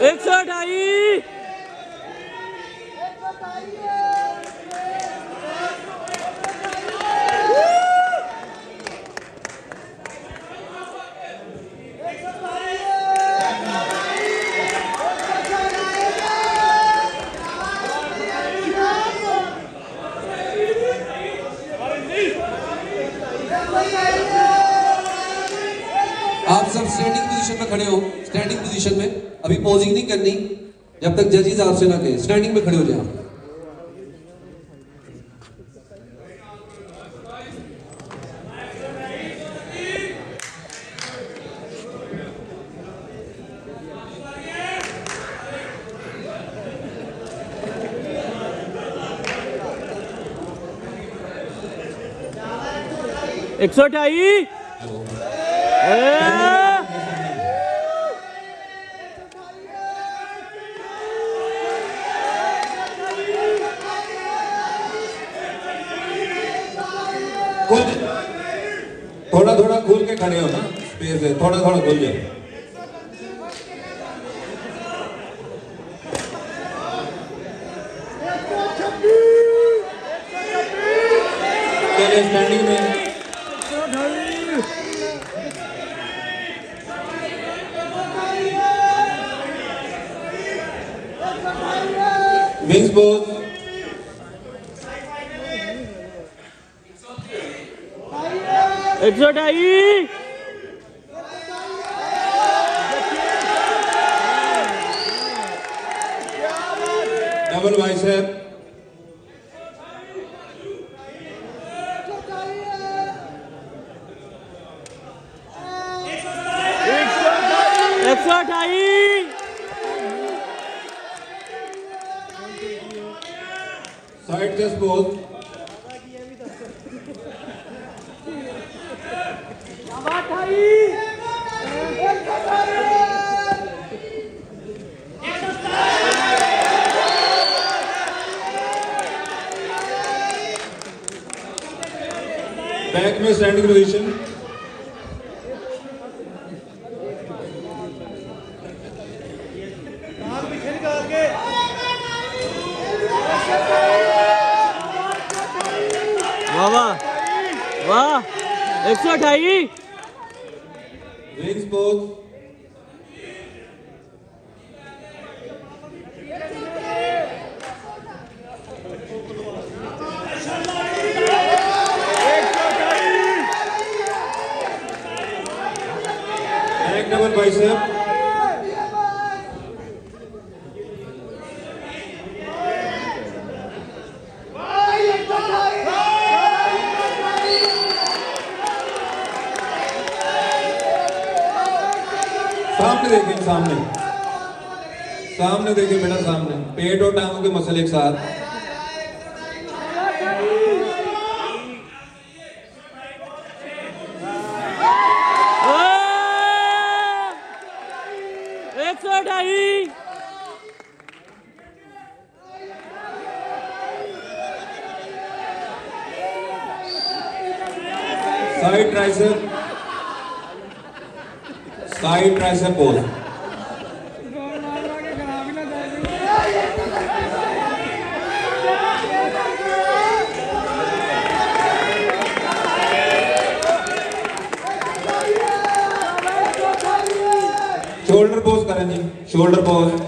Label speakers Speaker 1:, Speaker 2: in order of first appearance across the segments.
Speaker 1: एक सौ अठाई।
Speaker 2: आप सब स्टैंडिंग पोजीशन में खड़े हो स्टैंडिंग पोजीशन में। अभी पोजिंग नहीं करनी जब तक जजेस आपसे ना कहे। स्टैंडिंग में खड़े हो जाए आप।
Speaker 1: एक सौ अठाई
Speaker 3: थोड़ा थोड़ा खुल के खड़े हो ना? स्पेस है थोड़ा थोड़ा खुल जाए स्टैंडिंग में। विंग्स पोज
Speaker 1: एक सौ अठाई
Speaker 3: डबल
Speaker 1: एक सौ अठाई
Speaker 3: साइड चेस्ट पोज बैक में स्टैंडिंग पोजीशन
Speaker 1: वाह वाह वाह एक सौ अठाई
Speaker 3: पोज बैक सामने देखें सामने। सामने देखें बेटा, सामने। पेट और टांगों के मसल एक साथ
Speaker 1: एक सौ अठाई
Speaker 3: side tricep side tricep pose shoulder pose करें जी शोल्डर पोज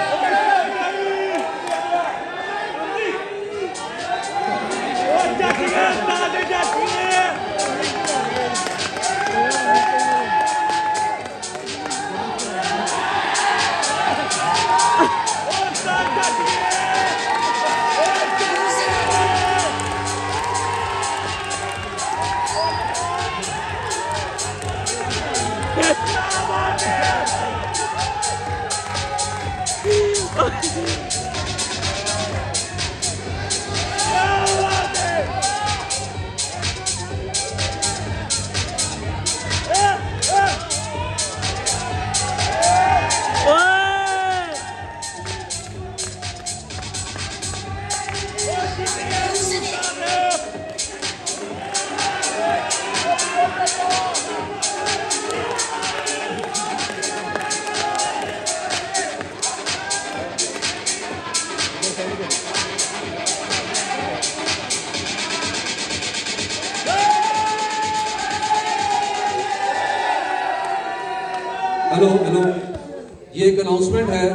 Speaker 2: ये एक अनाउंसमेंट है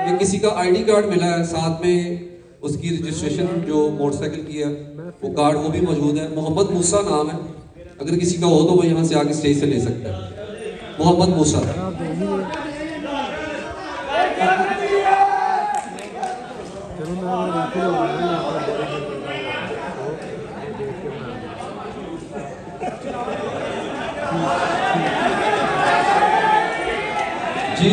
Speaker 2: कि किसी का आईडी कार्ड मिला है, साथ में उसकी रजिस्ट्रेशन जो मोटरसाइकिल की है, वो कार्ड वो भी मौजूद है। मोहम्मद मूसा नाम है। अगर किसी का हो तो वो यहाँ से आके स्टेज से ले सकता है। मोहम्मद मूसा। जी।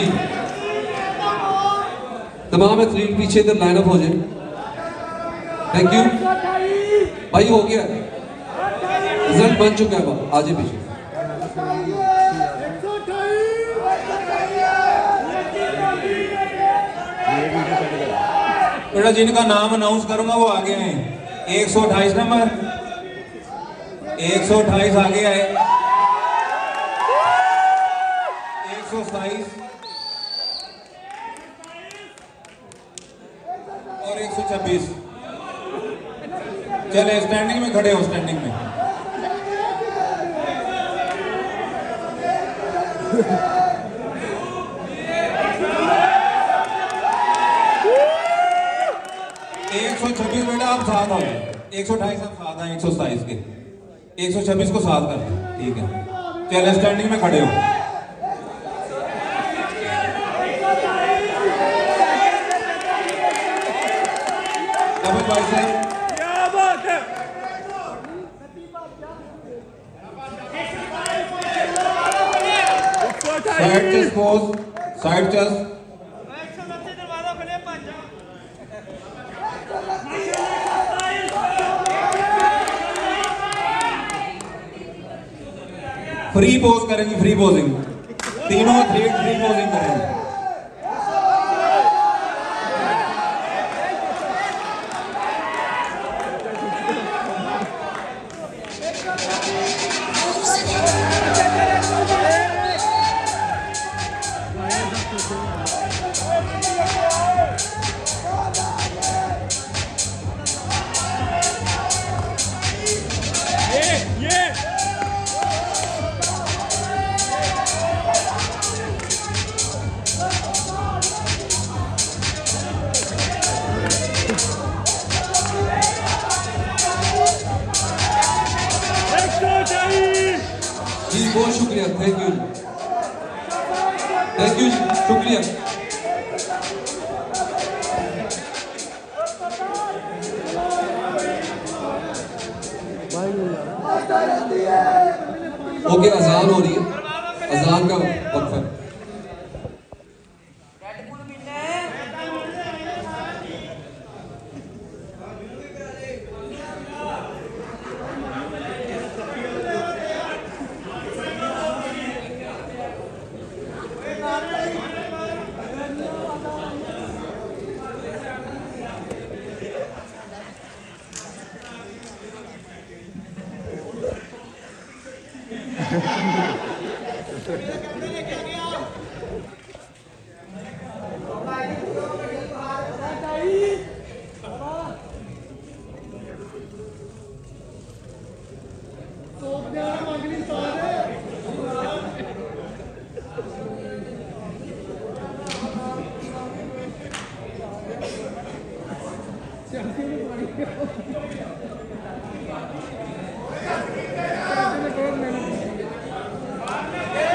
Speaker 2: तमाम एथलीट पीछे इधर लाइन अप हो जाए। थैंक यू भाई, हो गया। रिज़ल्ट बन चुका है आ जाए पीछे।
Speaker 3: बेटा, जिनका नाम अनाउंस करूँगा, वो आगे आए एक सौ अट्ठाईस नंबर। एक सौ अट्ठाईस आगे आए। एक सौ सताईस और एक सौ छब्बीस चले स्टैंडिंग में खड़े हो स्टैंडिंग में. एक सौ छब्बीस बेटा, आप साथ आओ. एक सौ अट्ठाईस आप साथ आए, एक सौ सताईस के. एक सौ छब्बीस को साथ कर ठीक है. चले स्टैंडिंग में खड़े हो. Double bicep side chest pose side chest free pose करेंगे फ्री पोजिंग तीनों एथलीट फ्री पोजिंग करेंगे.
Speaker 2: ओके अजान हो रही है। अजान का वक्त है। Thank you.